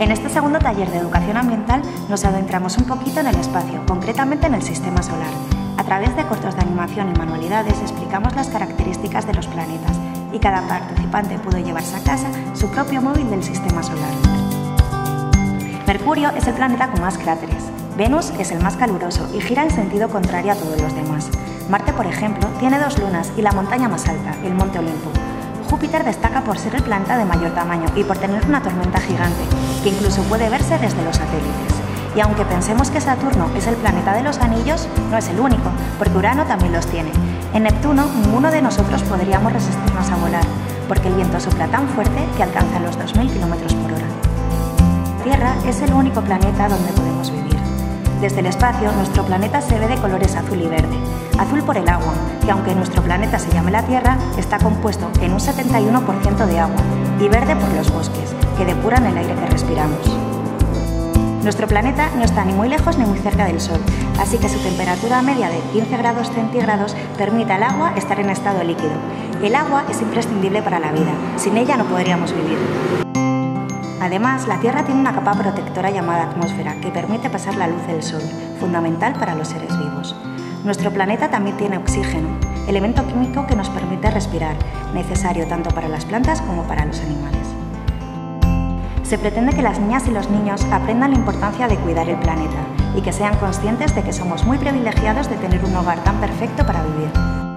En este segundo taller de educación ambiental nos adentramos un poquito en el espacio, concretamente en el sistema solar. A través de cortos de animación y manualidades explicamos las características de los planetas y cada participante pudo llevarse a casa su propio móvil del sistema solar. Mercurio es el planeta con más cráteres. Venus es el más caluroso y gira en sentido contrario a todos los demás. Marte, por ejemplo, tiene dos lunas y la montaña más alta, el Monte Olimpo. Júpiter destaca por ser el planeta de mayor tamaño y por tener una tormenta gigante, que incluso puede verse desde los satélites. Y aunque pensemos que Saturno es el planeta de los anillos, no es el único, porque Urano también los tiene. En Neptuno, ninguno de nosotros podríamos resistirnos a volar, porque el viento sopla tan fuerte que alcanza los 2.000 km por hora. Tierra es el único planeta donde podemos vivir. Desde el espacio, nuestro planeta se ve de colores azul y verde. Azul por el agua, que aunque nuestro planeta se llame la Tierra, está compuesto en un 71% de agua, y verde por los bosques, que depuran el aire que respiramos. Nuestro planeta no está ni muy lejos ni muy cerca del Sol, así que su temperatura media de 15 grados centígrados permite al agua estar en estado líquido. El agua es imprescindible para la vida, sin ella no podríamos vivir. Además, la Tierra tiene una capa protectora llamada atmósfera que permite pasar la luz del Sol, fundamental para los seres vivos. Nuestro planeta también tiene oxígeno, elemento químico que nos permite respirar, necesario tanto para las plantas como para los animales se pretende que las niñas y los niños aprendan la importancia de cuidar el planeta y que sean conscientes de que somos muy privilegiados de tener un hogar tan perfecto para vivir.